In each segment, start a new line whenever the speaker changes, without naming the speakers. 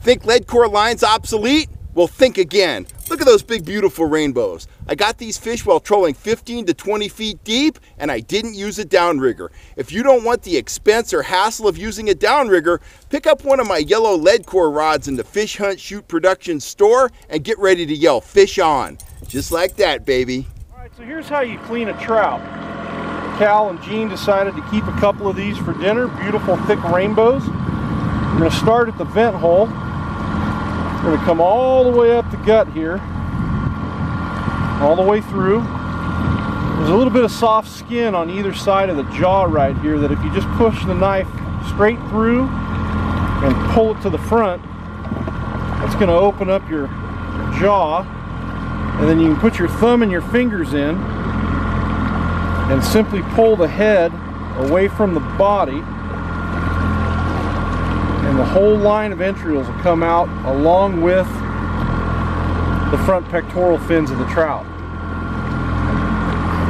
Think lead core line's obsolete? Well, think again. Look at those big, beautiful rainbows. I got these fish while trolling 15 to 20 feet deep, and I didn't use a downrigger. If you don't want the expense or hassle of using a downrigger, pick up one of my yellow lead core rods in the Fish Hunt Shoot Production store and get ready to yell fish on. Just like that, baby.
All right, so here's how you clean a trout. Cal and Gene decided to keep a couple of these for dinner, beautiful thick rainbows. We're gonna start at the vent hole we're going to come all the way up the gut here, all the way through. There's a little bit of soft skin on either side of the jaw right here that if you just push the knife straight through and pull it to the front, that's going to open up your jaw. And then you can put your thumb and your fingers in and simply pull the head away from the body the whole line of entrails will come out along with the front pectoral fins of the trout.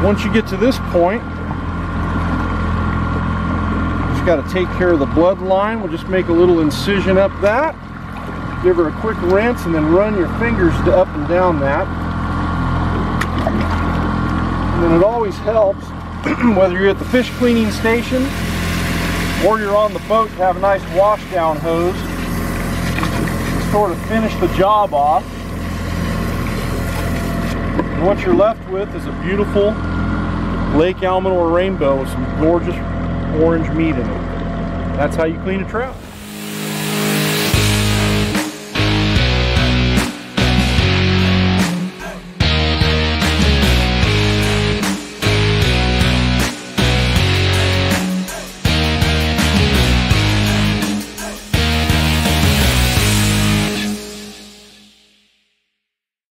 Once you get to this point, just got to take care of the bloodline. We'll just make a little incision up that. Give her a quick rinse and then run your fingers up and down that. And it always helps, whether you're at the fish cleaning station or you're on the boat to have a nice wash down hose to sort of finish the job off. And what you're left with is a beautiful Lake Almanor rainbow with some gorgeous orange meat in it. That's how you clean a trout.